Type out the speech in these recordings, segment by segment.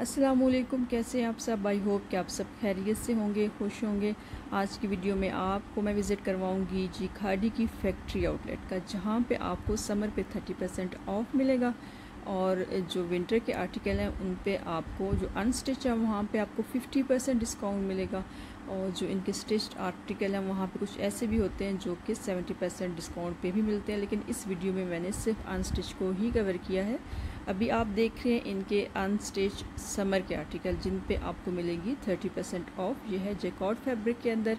असलकुम कैसे हैं आप सब? आई होप कि आप सब खैरियत से होंगे, खुश होंगे। आज की वीडियो में आपको मैं विज़िट करवाऊँगी जी खाड़ी की फैक्ट्री आउटलेट का, जहाँ पे आपको समर पे 30 परसेंट ऑफ़ मिलेगा। और जो विंटर के आर्टिकल हैं, उन पे आपको जो अनस्टिच है, वहाँ पे आपको 50 परसेंट डिस्काउंट मिलेगा। और जो इनके स्टिच्ड आर्टिकल हैं, वहाँ पे कुछ ऐसे भी होते हैं जो कि 70 परसेंट डिस्काउंट पे भी मिलते हैं। लेकिन इस वीडियो में मैंने सिर्फ़ अनस्टिच को ही कवर किया है। अभी आप देख रहे हैं इनके अनस्टिच समर के आर्टिकल जिन पे आपको मिलेगी 30 परसेंट ऑफ़ ये है जेकॉर्ड फैब्रिक के अंदर।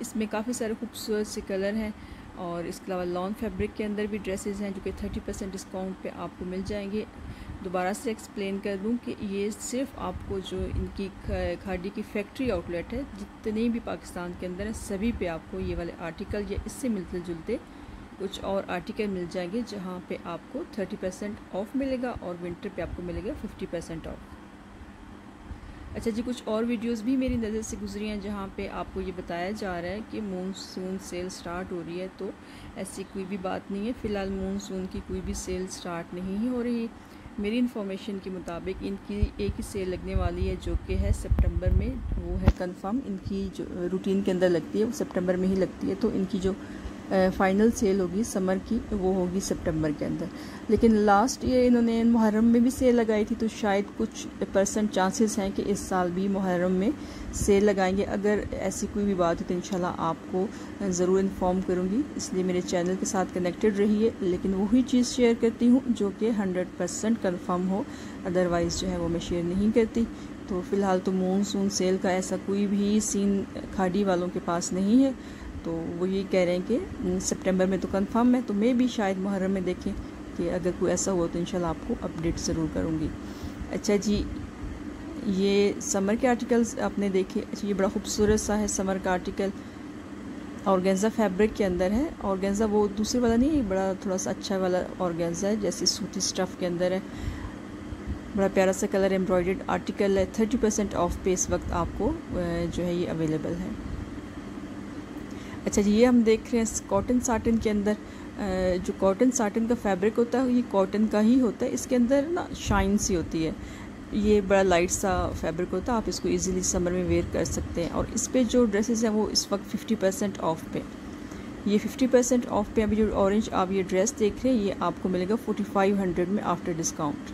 इसमें काफ़ी सारे खूबसूरत से कलर हैं। और इसके अलावा लॉन फैब्रिक के अंदर भी ड्रेसेस हैं जो कि 30 परसेंट डिस्काउंट पे आपको मिल जाएँगे। दोबारा से एक्सप्लेन कर दूँ कि ये सिर्फ़ आपको जो इनकी खाड़ी की फैक्ट्री आउटलेट है, जितने भी पाकिस्तान के अंदर हैं, सभी पे आपको ये वाले आर्टिकल या इससे मिलते जुलते कुछ और आर्टिकल मिल जाएँगे, जहाँ पे आपको 30 परसेंट ऑफ़ मिलेगा और विंटर पे आपको मिलेगा 50 परसेंट ऑफ़। अच्छा जी, कुछ और वीडियोस भी मेरी नज़र से गुजरी हैं जहाँ पे आपको ये बताया जा रहा है कि मूनसून सेल स्टार्ट हो रही है तो ऐसी कोई भी बात नहीं है। फ़िलहाल मूनसून की कोई भी सेल स्टार्ट नहीं हो रही। मेरी इन्फॉर्मेशन के मुताबिक इनकी एक ही सेल लगने वाली है जो कि है सितंबर में, वो है कंफर्म इनकी जो रूटीन के अंदर लगती है, वो सितंबर में ही लगती है। तो इनकी जो फ़ाइनल सेल होगी समर की, वो होगी सितंबर के अंदर। लेकिन लास्ट ईयर इन्होंने मुहर्रम में भी सेल लगाई थी तो शायद कुछ परसेंट चांसेस हैं कि इस साल भी मुहर्रम में सेल लगाएँगे। अगर ऐसी कोई भी बात हो तो इंशाल्लाह आपको ज़रूर इन्फॉर्म करूँगी। इसलिए मेरे चैनल के साथ कनेक्टेड रहिए। लेकिन वही चीज़ शेयर करती हूँ, जो कि हंड्रेड परसेंट कन्फर्म हो। अदरवाइज़ जो है, वो मैं शेयर नहीं करती। तो फ़िलहाल तो मानसून सेल का ऐसा कोई भी सीन खाड़ी वालों के पास नहीं है। तो वो ये कह रहे हैं कि सितंबर में तो कंफर्म है तो मैं भी शायद मुहर्रम में देखें कि अगर कोई ऐसा हो तो इंशाल्लाह आपको अपडेट ज़रूर करूँगी। अच्छा जी, ये समर के आर्टिकल्स आपने देखे। अच्छा ये बड़ा खूबसूरत सा है समर का आर्टिकल ऑर्गेन्ज़ा फैब्रिक के अंदर है। ऑर्गेन्ज़ा वो दूसरे वाला नहीं है बड़ा थोड़ा सा अच्छा वाला ऑर्गेन्ज़ा है, जैसे सूती स्टफ़ के अंदर है। बड़ा प्यारा सा कलर एम्ब्रॉयड आर्टिकल है। थर्टी परसेंट ऑफ़ पे इस वक्त आपको जो है ये अवेलेबल है। अच्छा जी, ये हम देख रहे हैं कॉटन साटन के अंदर जो कॉटन साटन का फैब्रिक होता है, ये कॉटन का ही होता है। इसके अंदर ना शाइन सी होती है। ये बड़ा लाइट सा फैब्रिक होता है, आप इसको इजीली समर में वेयर कर सकते हैं। और इस पर जो ड्रेसेस हैं, वो इस वक्त 50 परसेंट ऑफ़ पे। ये 50 परसेंट ऑफ़ पे अभी जो ऑरेंज आप ये ड्रेस देख रहे हैं, ये आपको मिलेगा 4500 में आफ्टर डिस्काउंट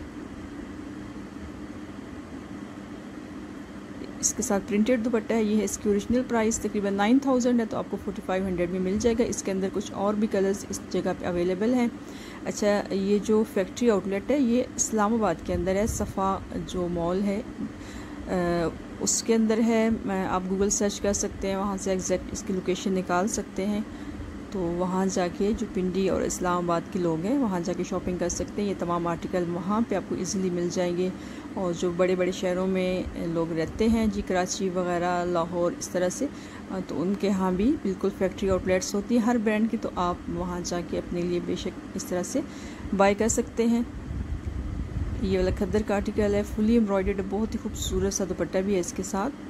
इसके साथ प्रिंटेड दुपट्टा है। ये है इसकी ओरिजिनल प्राइस तकरीबन नाइन थाउज़ेंड है तो आपको फोर्टी फाइव हंड्रेड में मिल जाएगा। इसके अंदर कुछ और भी कलर्स इस जगह पे अवेलेबल हैं। अच्छा ये जो फैक्ट्री आउटलेट है ये इस्लामाबाद के अंदर है सफ़ा जो मॉल है। आ, उसके अंदर है आप गूगल सर्च कर सकते हैं वहाँ से एग्जैक्ट इसकी लोकेशन निकाल सकते हैं। तो वहाँ जाके जो पिंडी और इस्लामाबाद के लोग हैं, वहाँ जाके शॉपिंग कर सकते हैं। ये तमाम आर्टिकल वहाँ पे आपको इजीली मिल जाएँगे। और जो बड़े बड़े शहरों में लोग रहते हैं, जी कराची वगैरह, लाहौर, इस तरह से तो उनके यहाँ भी बिल्कुल फैक्ट्री आउटलेट्स होती है। हर ब्रांड की तो आप वहाँ जाके अपने लिए बेशक इस तरह से बाई कर सकते हैं। ये वाला खद्दर का आर्टिकल है, फुली एम्ब्रॉयड बहुत ही खूबसूरत सा दुपट्टा भी है इसके साथ।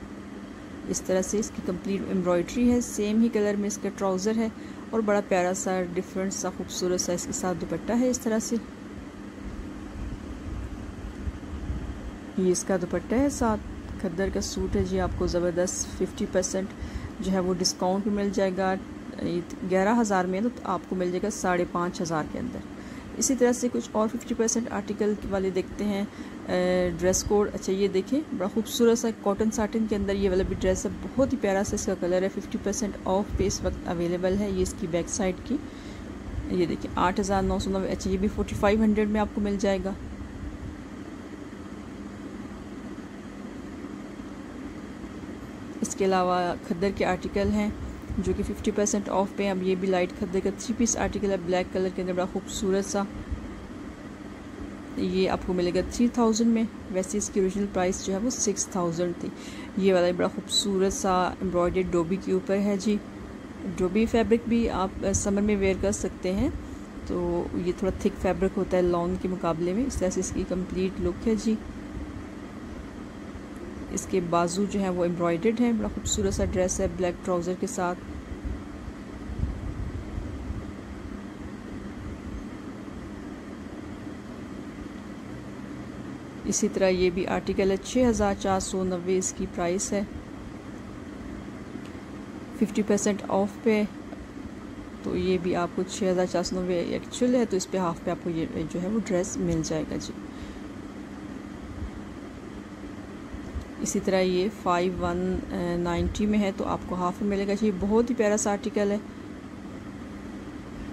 इस तरह से इसकी कंप्लीट एम्ब्रॉयड्री है। सेम ही कलर में इसका ट्राउज़र है और बड़ा प्यारा सा डिफरेंट सा खूबसूरत सा इसके साथ दुपट्टा है इस तरह से। ये इसका दुपट्टा है। साथ खद्दर का सूट है जी, आपको ज़बरदस्त फिफ्टी परसेंट जो है वो डिस्काउंट भी मिल जाएगा। ग्यारह हज़ार में तो आपको मिल जाएगा साढ़े पाँच हज़ार के अंदर। इसी तरह से कुछ और 50 परसेंट आर्टिकल वाले देखते हैं ड्रेस कोड अच्छा ये देखें बड़ा खूबसूरत सा कॉटन साटन के अंदर ये वाला भी ड्रेस है, बहुत ही प्यारा सा इसका कलर है। 50 परसेंट ऑफ़ पे इस वक्त अवेलेबल है ये इसकी बैक साइड की। ये देखिए, आठ हज़ार नौ सौ नब्बे अच्छा ये भी फोर्टी फाइव हंड्रेड में आपको मिल जाएगा। इसके अलावा खद्दर के आर्टिकल हैं। जो कि 50 परसेंट ऑफ़ पे अब ये भी लाइट खद्दर का थ्री पीस आर्टिकल है ब्लैक कलर के अंदर बड़ा खूबसूरत सा। ये आपको मिलेगा थ्री थाउज़ेंड में। वैसे इसकी ओरिजिनल प्राइस जो है वो सिक्स थाउज़ेंड थी। ये वाला बड़ा खूबसूरत सा एम्ब्रॉयड डोबी के ऊपर है जी। डोबी फैब्रिक भी आप समर में वेयर कर सकते हैं। तो ये थोड़ा थिक फैब्रिक होता है लॉन्ग के मुकाबले में। इस तरह से इसकी कंप्लीट लुक है जी। इसके बाजू जो है वो एम्ब्रॉयड है, बड़ा खूबसूरत सा ड्रेस है ब्लैक ट्राउज़र के साथ। इसी तरह ये भी आर्टिकल है छः हज़ार चार सौ नब्बे इसकी प्राइस है। फिफ्टी परसेंट ऑफ़ पे तो ये भी आपको छः हज़ार चार सौ नब्बे एक्चुअल है तो इस पर हाफ़ पे आपको ये जो है वो ड्रेस मिल जाएगा जी। इसी तरह ये फाइव वन नाइन्टी में है तो आपको हाफ़ में मिलेगा। जी बहुत ही प्यारा सा आर्टिकल है।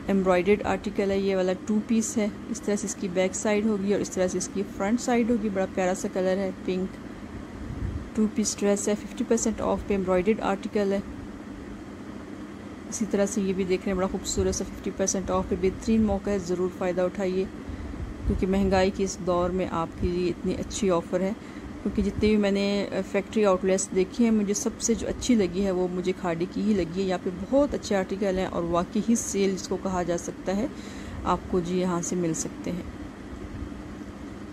एम्ब्रॉयड आर्टिकल है, ये वाला टू पीस है। इस तरह से इसकी बैक साइड होगी और इस तरह से इसकी फ्रंट साइड होगी। बड़ा प्यारा सा कलर है पिंक टू पीस ड्रेस है फिफ्टी परसेंट ऑफ़ पे एम्ब्रॉयड आर्टिकल है। इसी तरह से ये भी देख रहे हैं, बड़ा खूबसूरत सा फिफ्टी परसेंट ऑफ़ पे बेहतरीन मौका है। ज़रूर फ़ायदा उठाइए, क्योंकि महँगाई के इस दौर में आपके लिए इतनी अच्छी ऑफ़र है। क्योंकि जितने भी मैंने फैक्ट्री आउटलेट्स देखे हैं, मुझे सबसे जो अच्छी लगी है वो मुझे खाड़ी की ही लगी है। यहाँ पे बहुत अच्छे आर्टिकल हैं और वाकई ही सेल जिसको कहा जा सकता है, आपको जी यहाँ से मिल सकते हैं।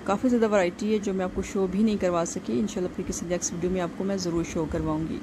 काफ़ी ज़्यादा वैरायटी है जो मैं आपको शो भी नहीं करवा सकी। इन फिर किसी नेक्स्ट वीडियो में आपको मैं ज़रूर शो करवाऊँगी।